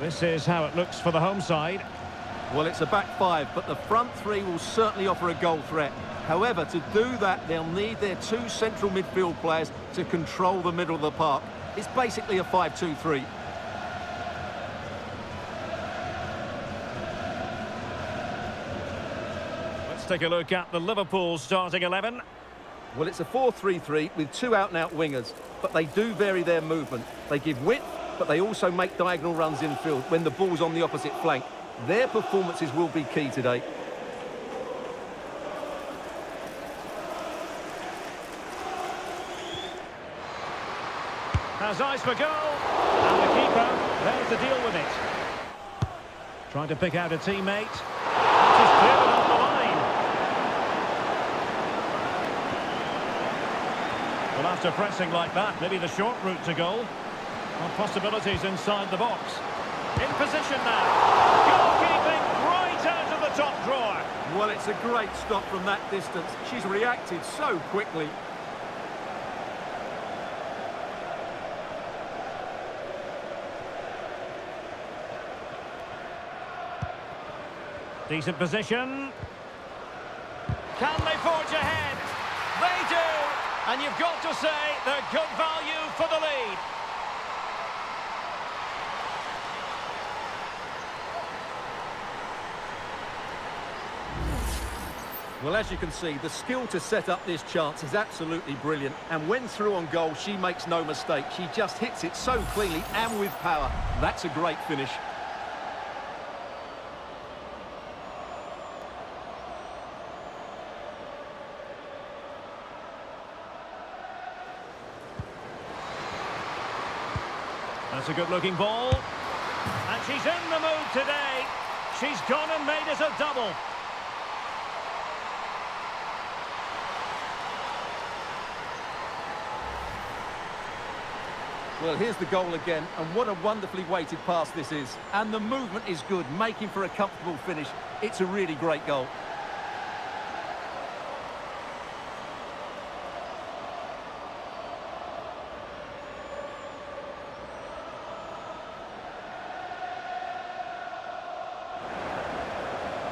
This is how it looks for the home side. Well, it's a back five, but the front three will certainly offer a goal threat. However, to do that, they'll need their two central midfield players to control the middle of the park. It's basically a 5-2-3. Let's take a look at the Liverpool starting 11. Well, it's a 4-3-3 with two out-and-out wingers, but they do vary their movement. They give width, but they also make diagonal runs infield when the ball's on the opposite flank. Their performances will be key today. Has eyes for goal. And the keeper there to deal with it. Trying to pick out a teammate. Well, after pressing like that, maybe the short route to goal. Well, possibilities inside the box. In position now. Goalkeeping right out of the top drawer. Well, it's a great stop from that distance. She's reacted so quickly. Decent position. Can they forge ahead? They do. And you've got to say they're good value for the lead. Well, as you can see, the skill to set up this chance is absolutely brilliant. And when through on goal, she makes no mistake. She just hits it so cleanly and with power. That's a great finish. That's a good-looking ball. And she's in the mood today. She's gone and made it a double. Well, here's the goal again, and what a wonderfully weighted pass this is. And the movement is good, making for a comfortable finish. It's a really great goal.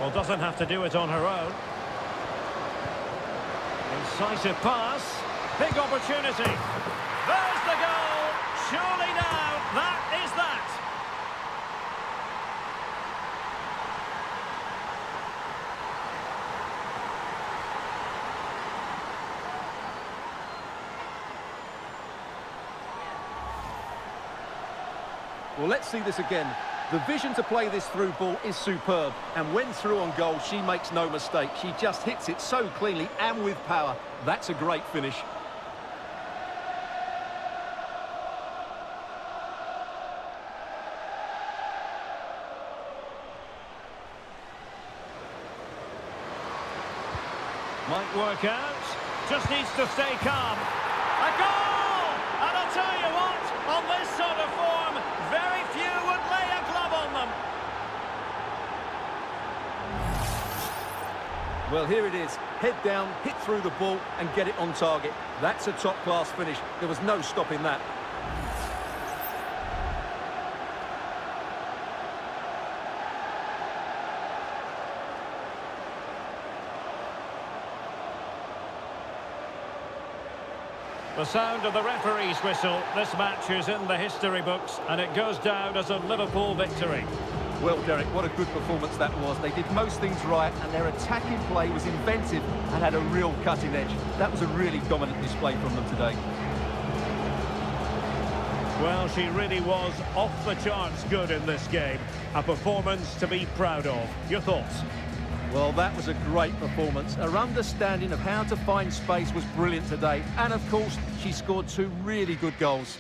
Well, doesn't have to do it on her own. Incisive pass. Big opportunity. There's the goal. Surely now, that is that. Well, let's see this again. The vision to play this through ball is superb. And when through on goal, she makes no mistake. She just hits it so cleanly and with power. That's a great finish. Might work out. Just needs to stay calm. A goal! Well, here it is. Head down, hit through the ball and get it on target. That's a top-class finish. There was no stopping that. The sound of the referee's whistle. This match is in the history books, and it goes down as a Liverpool victory. Well, Derek, what a good performance that was. They did most things right, and their attacking play was inventive and had a real cutting edge. That was a really dominant display from them today. Well, she really was off the charts good in this game. A performance to be proud of. Your thoughts? Well, that was a great performance. Her understanding of how to find space was brilliant today. And, of course, she scored two really good goals.